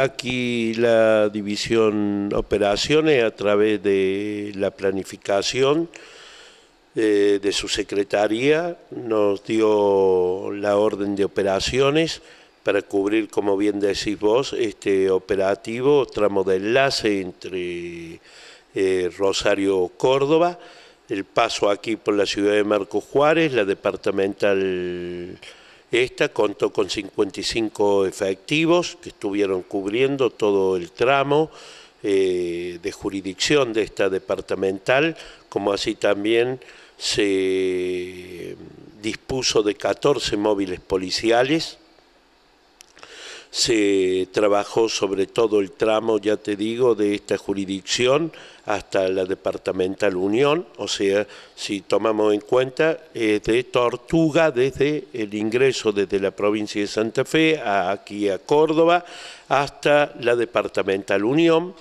Aquí la división operaciones a través de la planificación eh, de su secretaría nos dio la orden de operaciones para cubrir, como bien decís vos, este operativo, tramo de enlace entre eh, Rosario Córdoba, el paso aquí por la ciudad de Marco Juárez, la departamental esta contó con 55 efectivos que estuvieron cubriendo todo el tramo eh, de jurisdicción de esta departamental, como así también se dispuso de 14 móviles policiales se trabajó sobre todo el tramo, ya te digo, de esta jurisdicción hasta la departamental Unión, o sea, si tomamos en cuenta, de Tortuga desde el ingreso desde la provincia de Santa Fe aquí a Córdoba hasta la departamental Unión,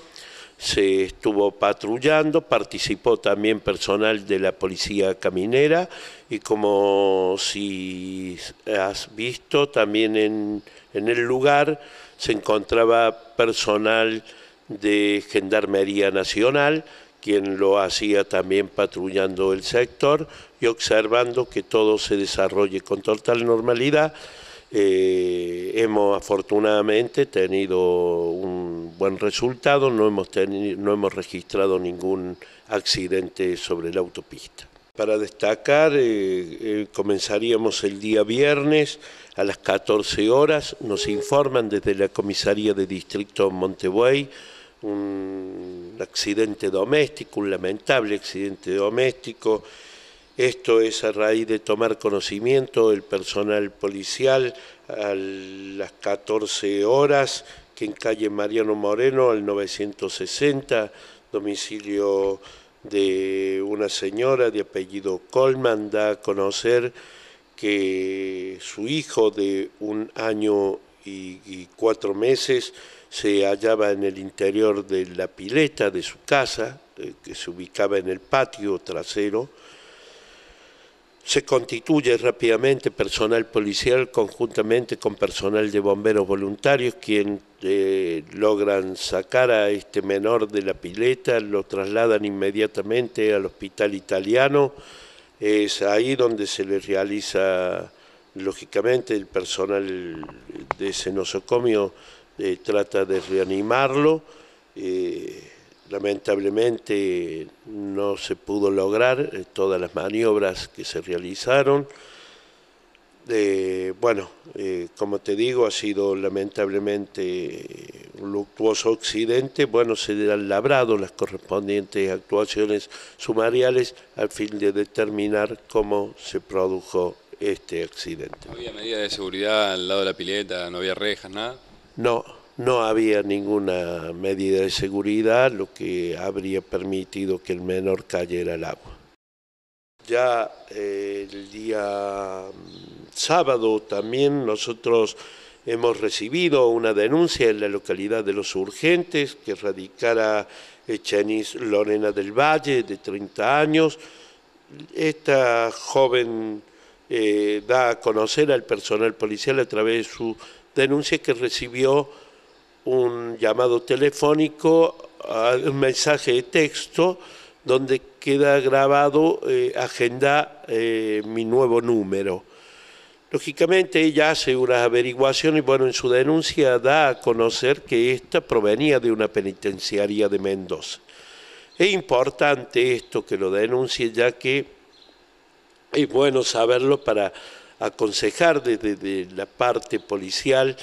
se estuvo patrullando, participó también personal de la policía caminera y como si has visto también en, el lugar se encontraba personal de Gendarmería Nacional, quien lo hacía también patrullando el sector y observando que todo se desarrolle con total normalidad. Eh, hemos afortunadamente tenido un buen resultado, no hemos, no hemos registrado ningún accidente sobre la autopista. Para destacar, eh, eh, comenzaríamos el día viernes a las 14 horas, nos informan desde la comisaría de distrito Montebuey un accidente doméstico, un lamentable accidente doméstico, esto es a raíz de tomar conocimiento el personal policial a las 14 horas, que en calle Mariano Moreno, al 960, domicilio de una señora de apellido Colman, da a conocer que su hijo de un año y, cuatro meses se hallaba en el interior de la pileta de su casa, eh, que se ubicaba en el patio trasero, se constituye rápidamente personal policial conjuntamente con personal de bomberos voluntarios, quien eh, logran sacar a este menor de la pileta, lo trasladan inmediatamente al hospital italiano. Es ahí donde se le realiza, lógicamente, el personal de ese nosocomio eh, trata de reanimarlo. Eh, Lamentablemente no se pudo lograr eh, todas las maniobras que se realizaron. bueno, eh, como te digo, ha sido lamentablemente un luctuoso accidente. Bueno, se han labrado las correspondientes actuaciones sumariales al fin de determinar cómo se produjo este accidente. ¿No había medidas de seguridad al lado de la pileta? ¿No había rejas, nada? No, no había ninguna medida de seguridad, lo que habría permitido que el menor cayera al agua. Ya eh, el día mm, sábado también nosotros hemos recibido una denuncia en la localidad de Los Urgentes que radicara Chenis Lorena del Valle, de 30 años. Esta joven eh, da a conocer al personal policial a través de su denuncia que recibió un llamado telefónico, un mensaje de texto donde queda grabado, eh, agenda eh, mi nuevo número. Lógicamente ella hace unas averiguaciones y bueno, en su denuncia da a conocer que esta provenía de una penitenciaria de Mendoza. Es importante esto que lo denuncie ya que es bueno saberlo para aconsejar desde la parte policial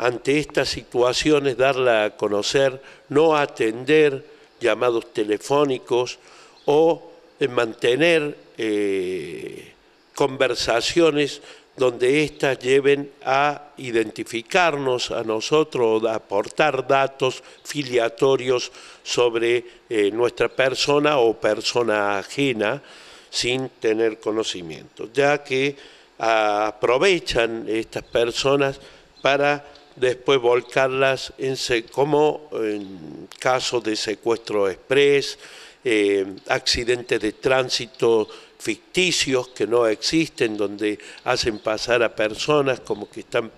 ante estas situaciones darla a conocer, no atender llamados telefónicos o mantener eh, conversaciones donde éstas lleven a identificarnos a nosotros, a aportar datos filiatorios sobre eh, nuestra persona o persona ajena sin tener conocimiento, ya que aprovechan estas personas para después volcarlas en, como en caso de secuestro express, eh, accidentes de tránsito ficticios que no existen, donde hacen pasar a personas como que están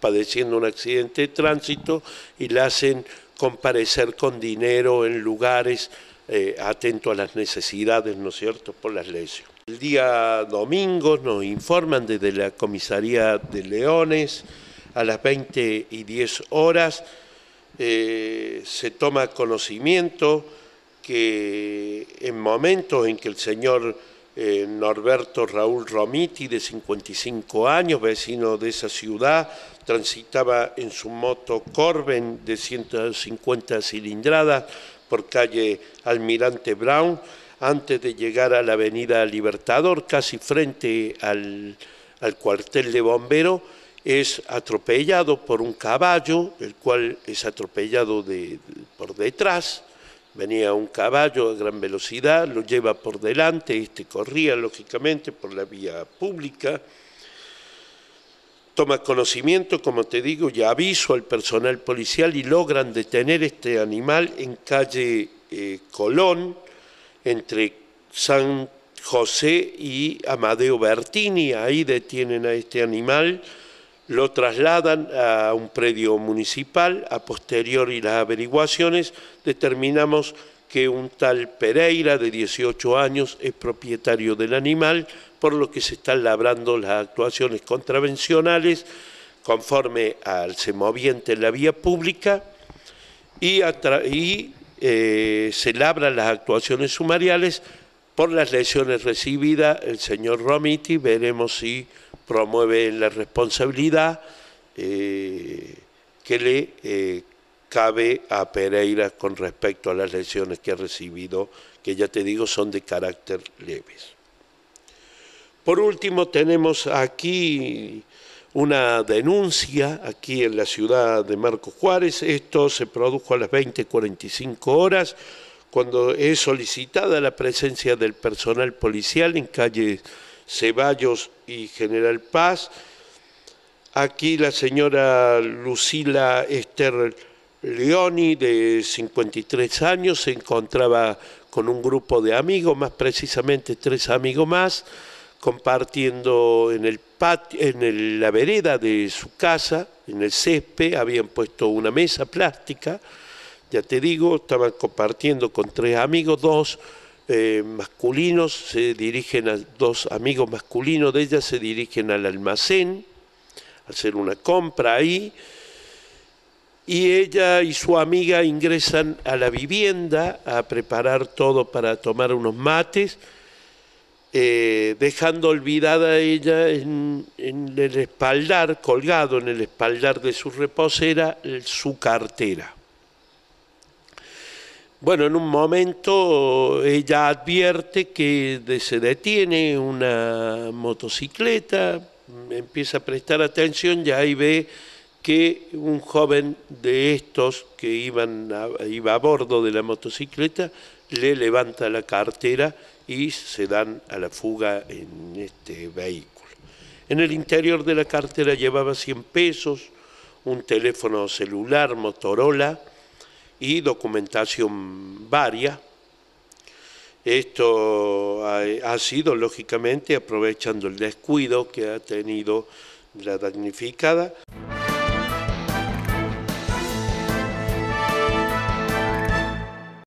padeciendo un accidente de tránsito y la hacen comparecer con dinero en lugares eh, atento a las necesidades, ¿no es cierto?, por las leyes. El día domingo nos informan desde la comisaría de Leones a las 20 y 10 horas eh, se toma conocimiento que en momentos en que el señor eh, Norberto Raúl Romiti, de 55 años, vecino de esa ciudad, transitaba en su moto Corben de 150 cilindradas por calle Almirante Brown, antes de llegar a la avenida Libertador, casi frente al, cuartel de bomberos, es atropellado por un caballo, el cual es atropellado por detrás, venía un caballo a gran velocidad, lo lleva por delante, este corría lógicamente por la vía pública, toma conocimiento, como te digo, y aviso al personal policial y logran detener este animal en calle eh, Colón, entre San José y Amadeo Bertini, ahí detienen a este animal, lo trasladan a un predio municipal, a posteriori las averiguaciones determinamos que un tal Pereira de 18 años es propietario del animal, por lo que se están labrando las actuaciones contravencionales conforme al semoviente en la vía pública y, eh, se labran las actuaciones sumariales por las lesiones recibidas. El señor Romiti veremos si promueve la responsabilidad eh, que le eh, cabe a Pereira con respecto a las lesiones que ha recibido, que ya te digo son de carácter leves. Por último, tenemos aquí una denuncia aquí en la ciudad de Marcos Juárez. Esto se produjo a las 20.45 horas, cuando es solicitada la presencia del personal policial en calle Ceballos y General Paz. Aquí la señora Lucila Esther Leoni, de 53 años, se encontraba con un grupo de amigos, más precisamente tres amigos más, compartiendo en, el en la vereda de su casa, en el césped, habían puesto una mesa plástica, ya te digo, estaban compartiendo con tres amigos, dos eh, masculinos, se dirigen a dos amigos masculinos de ella, se dirigen al almacén, a hacer una compra ahí, y ella y su amiga ingresan a la vivienda a preparar todo para tomar unos mates, eh, dejando olvidada ella en, el espaldar, colgado en el espaldar de su reposera, su cartera. Bueno, en un momento ella advierte que se detiene una motocicleta, empieza a prestar atención y ahí ve que un joven de estos que iban iba a bordo de la motocicleta le levanta la cartera y se dan a la fuga en este vehículo. En el interior de la cartera llevaba 100 pesos, un teléfono celular Motorola y documentación varia. Esto ha, sido, lógicamente, aprovechando el descuido que ha tenido la damnificada.